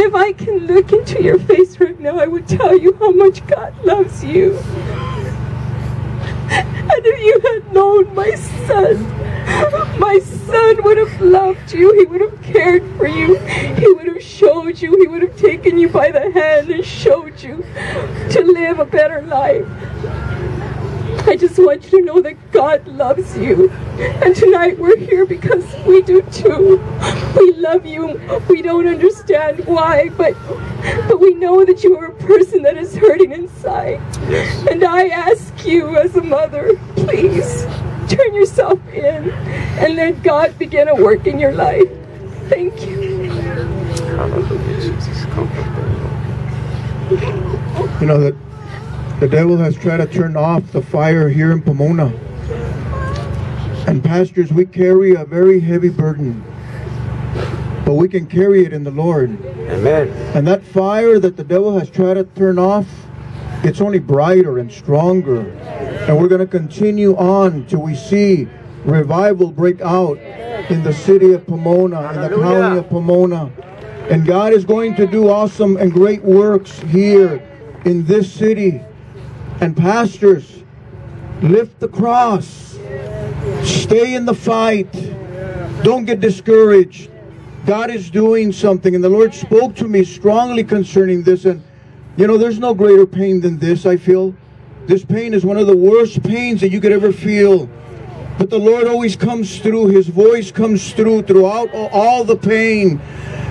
And if I can look into your face right now, I would tell you how much God loves you. And if you had known my son, my son would have loved you. He would have cared for you. He would have showed you. He would have taken you by the hand and showed you to live a better life. I just want you to know that God loves you. And tonight we're here because we do too. We love you. We don't understand why, but but we know that you are a person that is hurting inside. Yes. And I ask you as a mother, please turn yourself in and let God begin a work in your life. Thank you. Hallelujah, Jesus. Comfort You know that the devil has tried to turn off the fire here in Pomona. And pastors, we carry a very heavy burden. But we can carry it in the Lord. Amen. And that fire that the devil has tried to turn off, it's only brighter and stronger. And we're going to continue on till we see revival break out in the city of Pomona, in the county of Pomona. And God is going to do awesome and great works here in this city. And pastors, lift the cross. Stay in the fight. Don't get discouraged. God is doing something, and the Lord spoke to me strongly concerning this. And you know, there's no greater pain than this, I feel. This pain is one of the worst pains that you could ever feel. But the Lord always comes through, His voice comes through throughout all- the pain.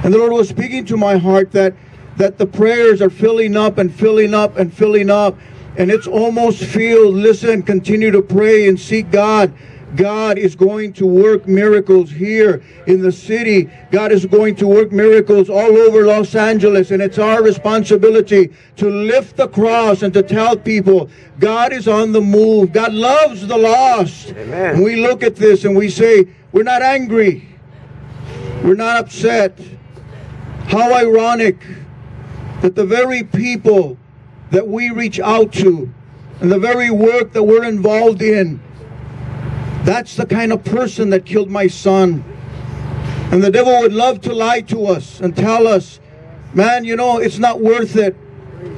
And the Lord was speaking to my heart that that the prayers are filling up and filling up and filling up. And it's almost filled. Listen, continue to pray and seek God. God is going to work miracles here in the city. God is going to work miracles all over Los Angeles. And it's our responsibility to lift the cross and to tell people God is on the move. God loves the lost. Amen. And we look at this and we say, we're not angry. We're not upset. How ironic that the very people that we reach out to and the very work that we're involved in, that's the kind of person that killed my son. And the devil would love to lie to us and tell us, man, you know, it's not worth it.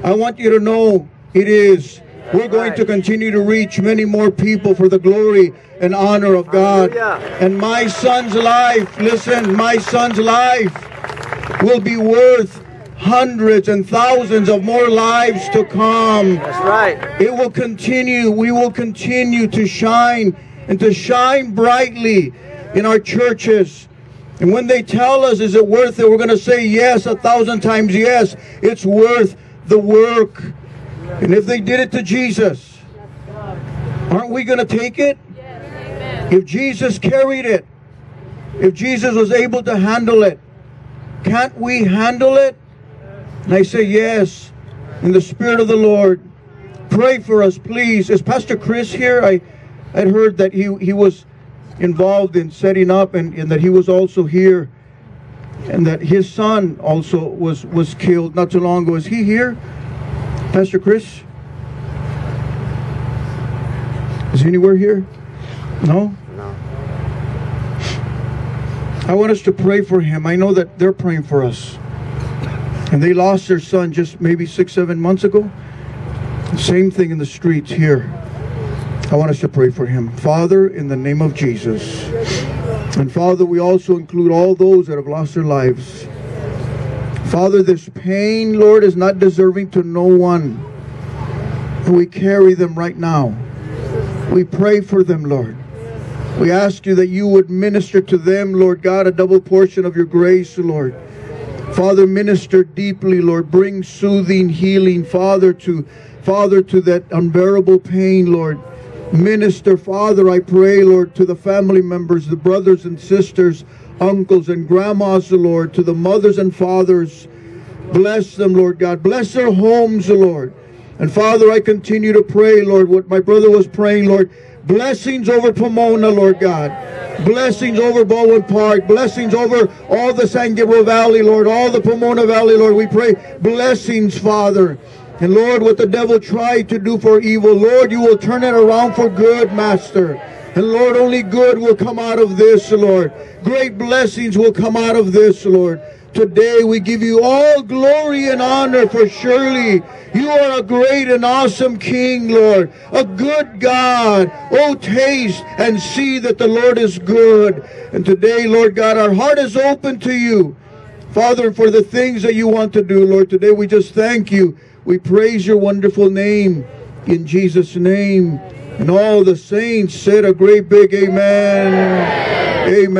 I want you to know it is. We're going to continue to reach many more people for the glory and honor of God. Hallelujah. And my son's life, listen, my son's life will be worth hundreds and thousands of more lives to come. That's right. It will continue. We will continue to shine and to shine brightly in our churches. And when they tell us, is it worth it? We're going to say yes, a thousand times yes. It's worth the work. And if they did it to Jesus, aren't we going to take it? If Jesus carried it, if Jesus was able to handle it, can't we handle it? And I say yes, in the Spirit of the Lord. Pray for us, please. Is Pastor Chris here? I had heard that he, he was involved in setting up and, and that he was also here and that his son also was, was killed not too long ago. Is he here? Pastor Chris? Is he anywhere here? No? No. I want us to pray for him. I know that they're praying for us. And they lost their son just maybe six, seven months ago. Same thing in the streets here. I want us to pray for him. Father, in the name of Jesus. And Father, we also include all those that have lost their lives. Father, this pain, Lord, is not deserving to no one. And we carry them right now. We pray for them, Lord. We ask you that you would minister to them, Lord God, a double portion of your grace, Lord. Father, minister deeply, Lord. Bring soothing, healing, Father, to Father, to that unbearable pain, Lord. Minister, Father, I pray, Lord, to the family members, the brothers and sisters, uncles and grandmas, Lord, to the mothers and fathers. Bless them, Lord God. Bless their homes, Lord. And Father, I continue to pray, Lord, what my brother was praying, Lord. Blessings over Pomona, Lord God. Blessings over Baldwin Park. Blessings over all the San Gabriel Valley, Lord. All the Pomona Valley, Lord. We pray blessings, Father. And Lord, what the devil tried to do for evil, Lord, you will turn it around for good, Master. And Lord, only good will come out of this, Lord. Great blessings will come out of this, Lord. Today we give you all glory and honor for surely You are a great and awesome King, Lord, a good God. Oh, taste and see that the Lord is good. And today, Lord God, our heart is open to you. Father, for the things that you want to do, Lord, today we just thank you. We praise your wonderful name in Jesus' name. And all the saints said a great big amen. Amen.